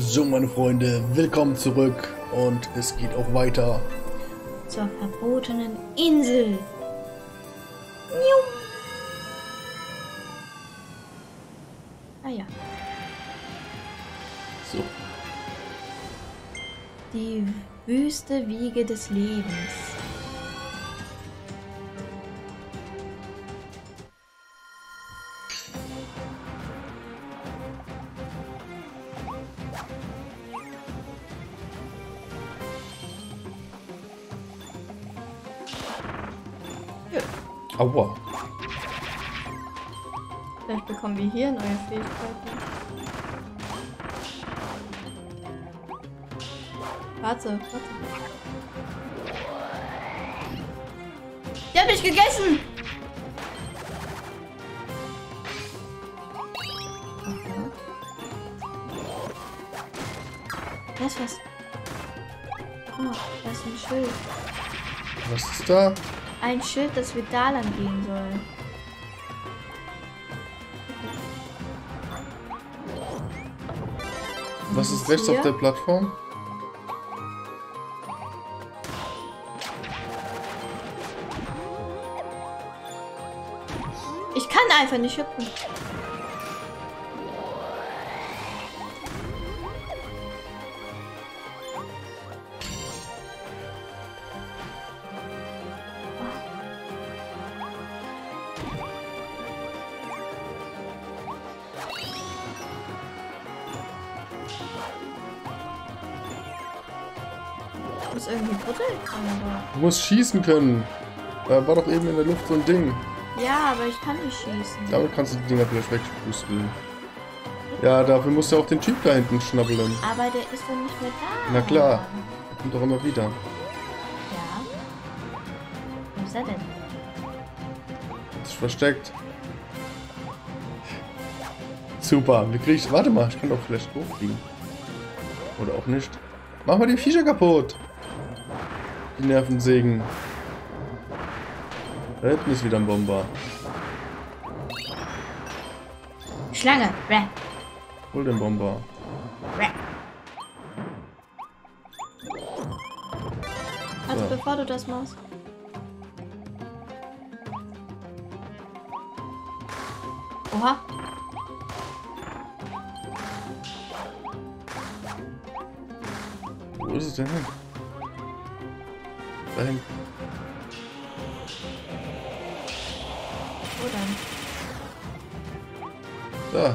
So, meine Freunde, willkommen zurück und es geht auch weiter. Zur verbotenen Insel. Ah ja. So, Die wüste Wiege des Lebens. Aua. vielleicht bekommen wir hier neue Fähigkeiten. Warte, warte. Die hat mich gegessen! Da ist was. Oh, da ist ein Schild. Was ist da? Ein Schild, dass wir da lang gehen sollen. Was ist rechts auf der Plattform? Ich kann einfach nicht hüpfen. Du musst schießen können. Da war doch eben in der Luft so ein Ding. Ja, aber ich kann nicht schießen. Damit kannst du die Dinger vielleicht wegpusten. Ja, dafür musst du auch den Typ da hinten schnabbeln. Aber der ist doch nicht mehr da. Na klar. Kommt doch immer wieder. Ja. Wo ist er denn? Ist versteckt. Super. Wie krieg ich... Warte mal, ich kann doch vielleicht hochfliegen. Oder auch nicht. Mach mal die Viecher kaputt. Die Nervensägen. Da hinten ist wieder ein Bomber. Schlange. Bäh. Hol den Bomber. Bäh. Also So. bevor du das machst. Oha. Wo ist es denn hin? Da hinten. Wo dann? Da.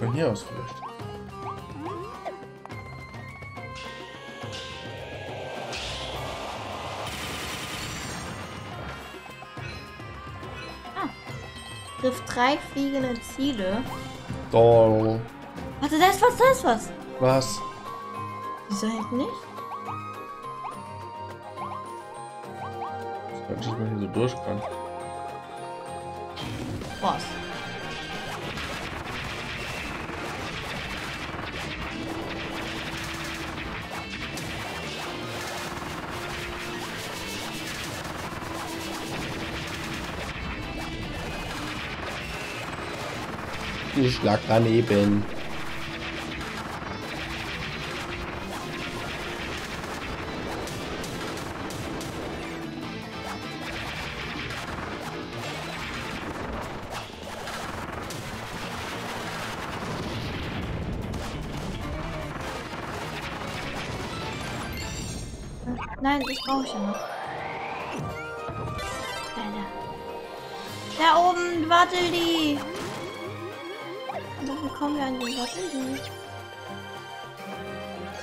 Von hier aus vielleicht. Griff drei fliegende Ziele. Doll. Warte, da ist was, da ist was. Was? Wieso halt nicht? Durch kann. Was? Ich lag daneben. Brauche ich ja noch. Alter. Da oben, Watteli. Und wie kommen wir an den Watteli?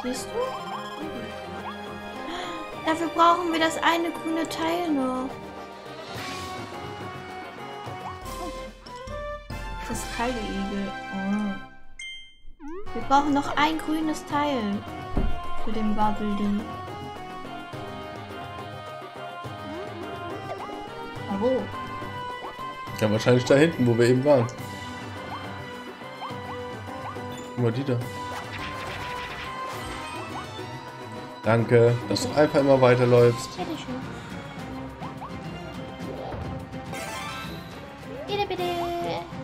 Siehst du? Dafür brauchen wir das eine grüne Teil noch. Das kalte Igel. Oh. Wir brauchen noch ein grünes Teil für den Bubble wo? Ja, wahrscheinlich da hinten, wo wir eben waren. Guck mal, die da. Danke, dass du einfach immer weiterläufst. Bitte, bitte. Bitte.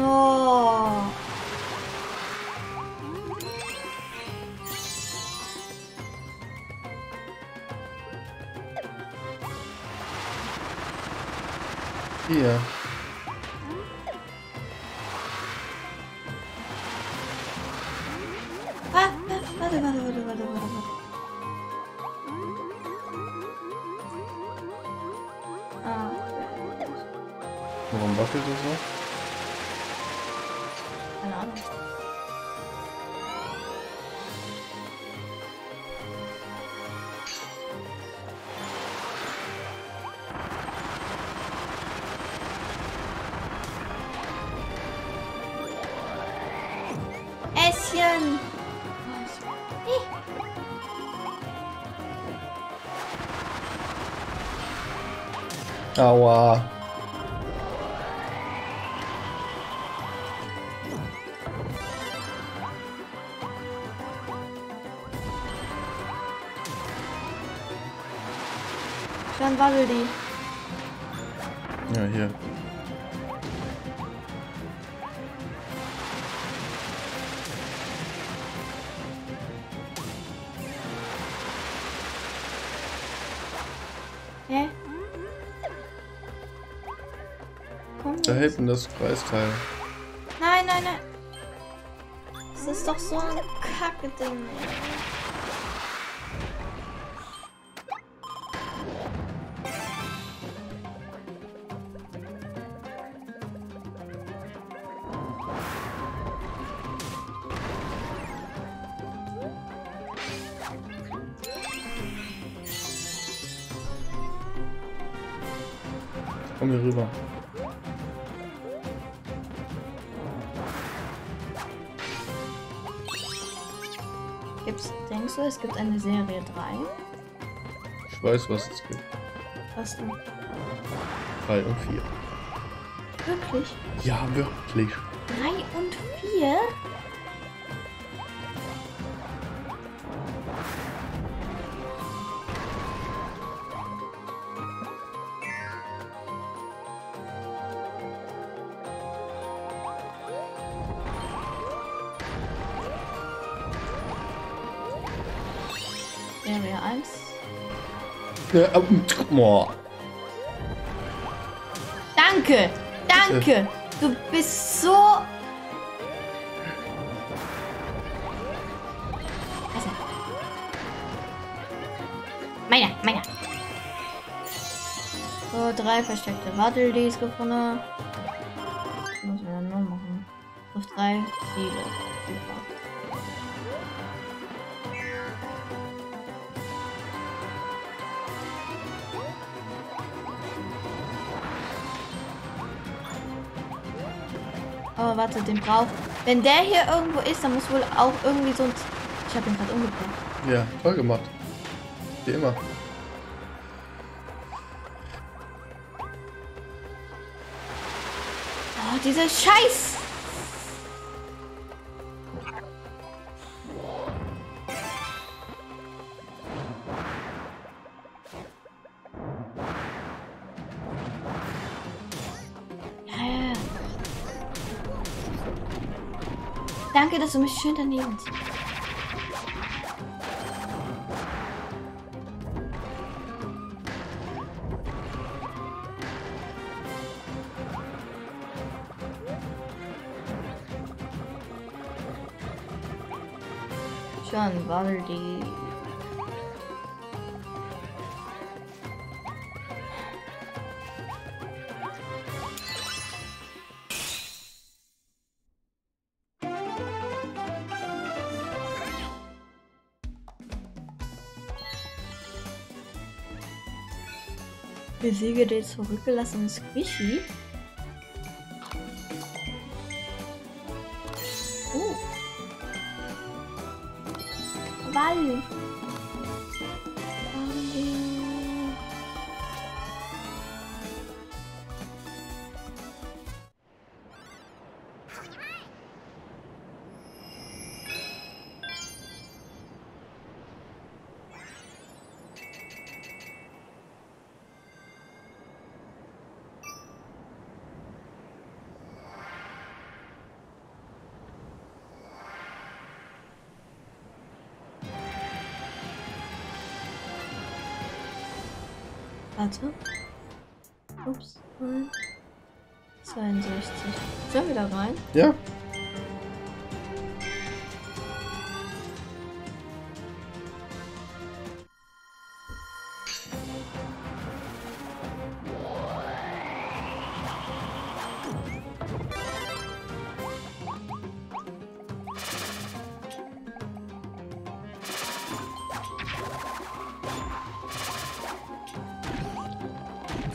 Oh. Hier. Äschen! Aua. Dann waddel die. Ja, hier. Hä? Komm Da hinten das Kreisteil. Nein, nein, nein. Das ist doch so ein Kacke-Ding. ey. Gibt's, denkst du, es gibt eine Serie 3? Ich weiß, was es gibt. Was denn? 3 und 4. Wirklich? Ja, wirklich. 3 und 4? Ähm, boah. Danke! Danke! Du bist so. Also. Meiner, meiner. So, drei versteckte Waddle-Ds gefunden. Was müssen wir dann nur machen? Auf drei Ziele. Super. Oh, warte, den braucht. Wenn der hier irgendwo ist, dann muss wohl auch irgendwie so ein. Ich habe ihn gerade umgebracht. Ja, toll gemacht. Wie immer. Oh, diese Scheiß. Danke, dass du mich schön daneben ziehst. Schon, weil Besiege den zurückgelassenen Squishy. Oh. Wall. Warte. Ups. 62. Sollen wir da rein? Ja.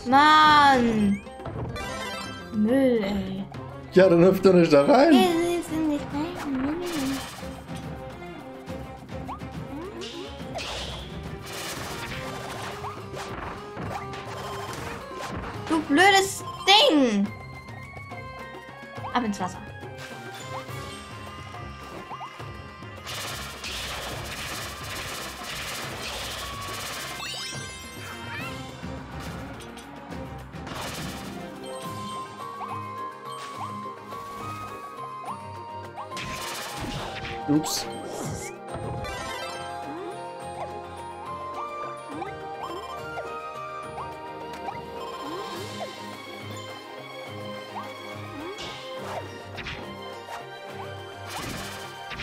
Mann! Müll, ey. Ja, dann hüpft doch nicht da rein. Ups.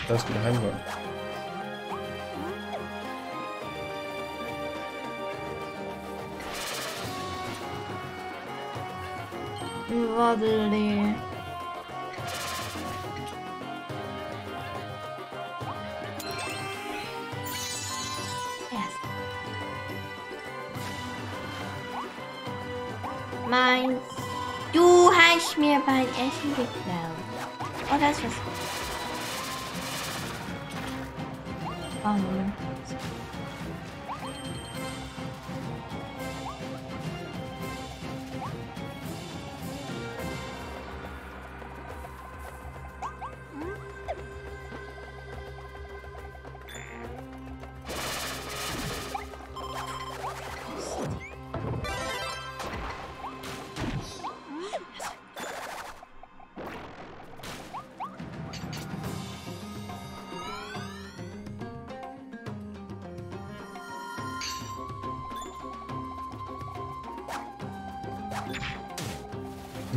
Das wieder heimgehen. Waddeli. Erst. Meins. Du hast mir mein Essen geklaut. Oh, das ist was. Oh, Moment.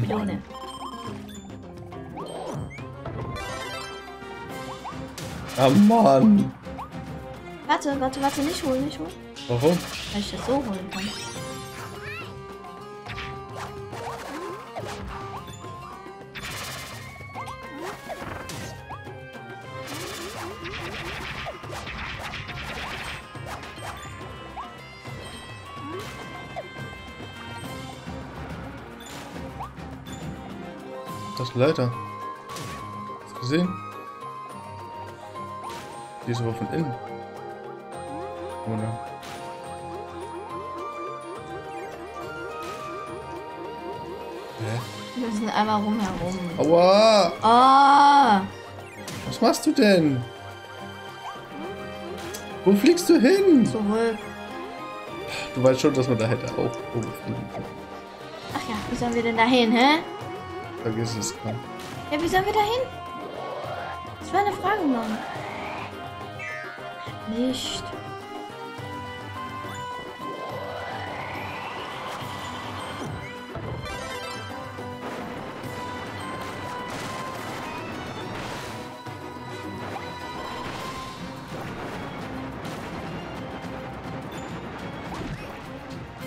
Melone. Ah, Mann. Warte, warte, warte, nicht holen, nicht holen. Warum? Weil ich das so holen kann. Leiter. Hast du gesehen? Die ist aber von innen. Oder? Hä? Wir müssen einmal rumherum. Aua! Ah! Was machst du denn? Wo fliegst du hin? Zurück. Du weißt schon, dass man da hätte auch oben fliegen können. Ach ja, wie sollen wir denn da hin, hä? Vergiss es, komm. Ja, wie sollen wir da hin? Das war eine Frage, Mann. Nicht.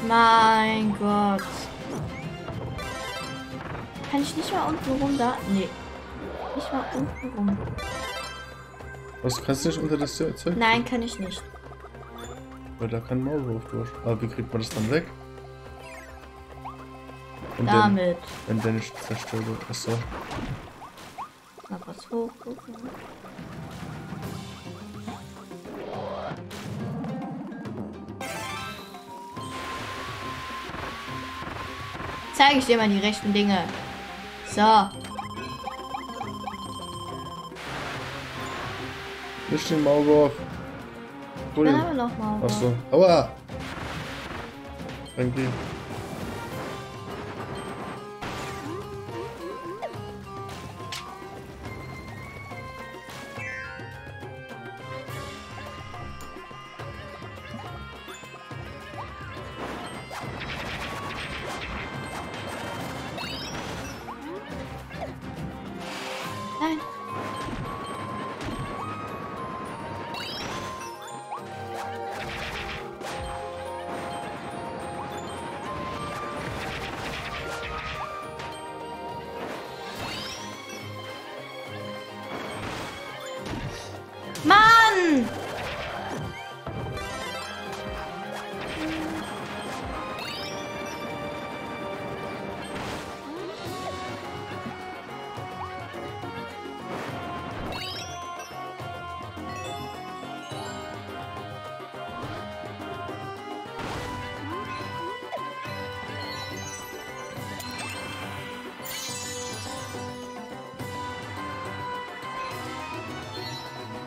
Mein Gott. Kann ich nicht mal unten rum da? Nee. Nicht mal unten rum. Was, kannst du nicht unter das Zeug? Nein, kann ich nicht. Weil da kann Maulwurf durch. Aber wie kriegt man das dann weg? Und Damit. Wenn, wenn der nicht zerstört wird. Achso. Mal kurz hochgucken. Zeige ich dir mal die rechten Dinge. So. Nicht den Maulwurf. Hol ihn. noch mal. Achso. Aua! Danke.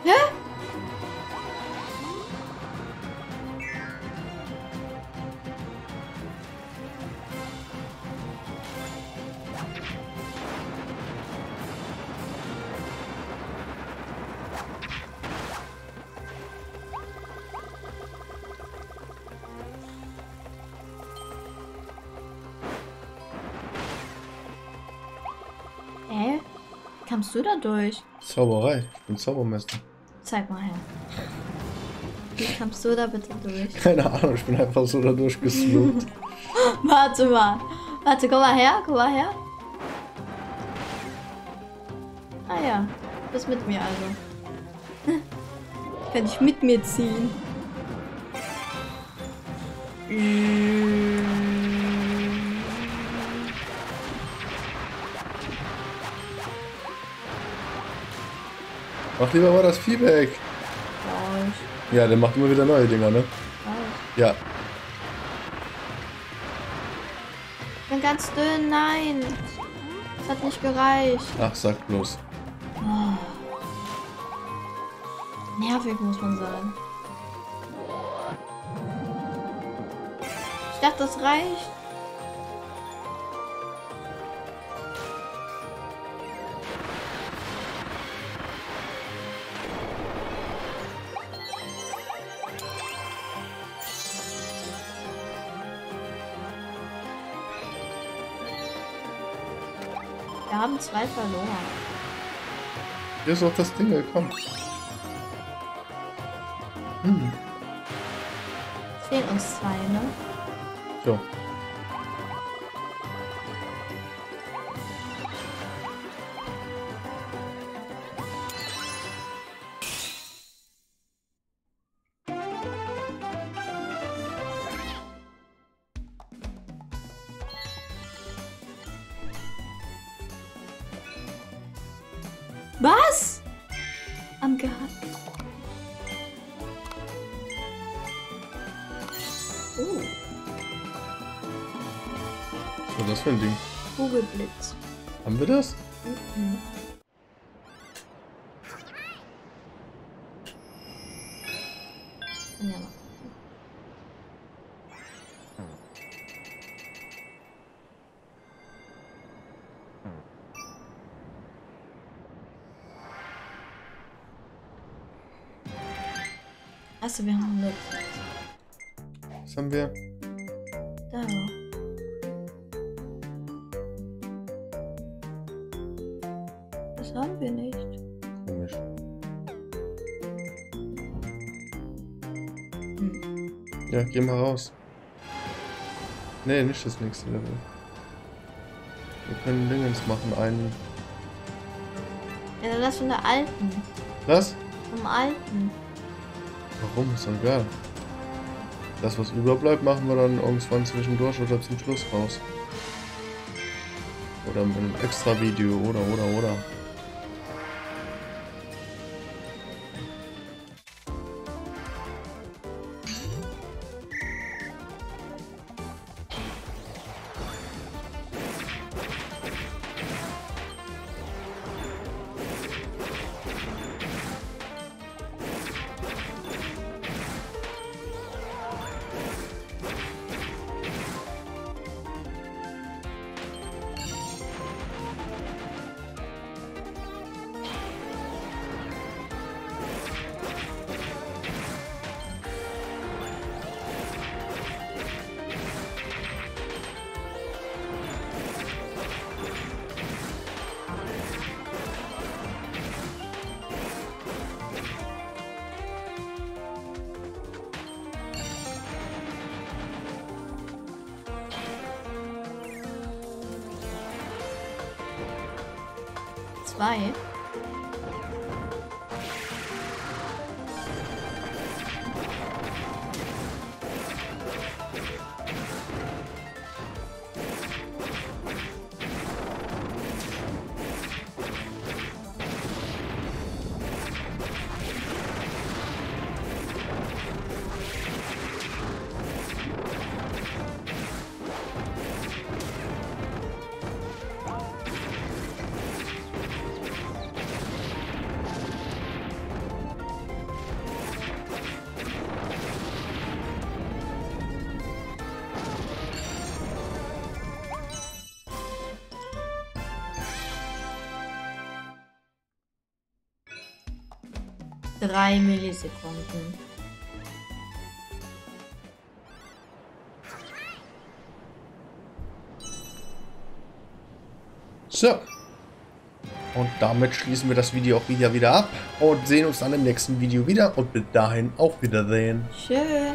Hä? Hä? Kamst du da durch? Zauberei. Ich bin Zaubermeister. Zeig mal her. Wie kamst du da bitte durch? Keine Ahnung, ich bin einfach so da durchgeslupt. Warte mal. Warte, komm mal her, komm mal her. Ah ja, du bist mit mir also. Kann ich mit mir ziehen? Mach lieber mal das Vieh weg. Ja, der macht immer wieder neue Dinger, ne? Ja. Ich bin ganz dünn, nein. Das hat nicht gereicht. Ach, sag bloß. Nervig, muss man sagen. Ich dachte, das reicht. Haben zwei verloren. Hier ist auch das Ding gekommen. Hm. Fehlen uns zwei, ne? So. Was? Am gehabt. Oh, Was war das für ein Ding? Kugelblitz. Haben wir das? Mhm. Achso, wir haben Luft. Was haben wir? Da. Das haben wir nicht. Komisch. Hm. Ja, geh mal raus. Nee, nicht das nächste Level. Wir können Dingens machen, einen. Ja, dann lass von der alten. Was? Vom alten. Warum? Ist doch egal. Das, was überbleibt, machen wir dann irgendwann zwischendurch oder zum Schluss raus. Oder mit einem extra Video oder oder oder. Bye. 3 Millisekunden. So. Und damit schließen wir das Video auch wieder wieder ab und sehen uns dann im nächsten Video wieder und bis dahin auch wiedersehen. Tschüss.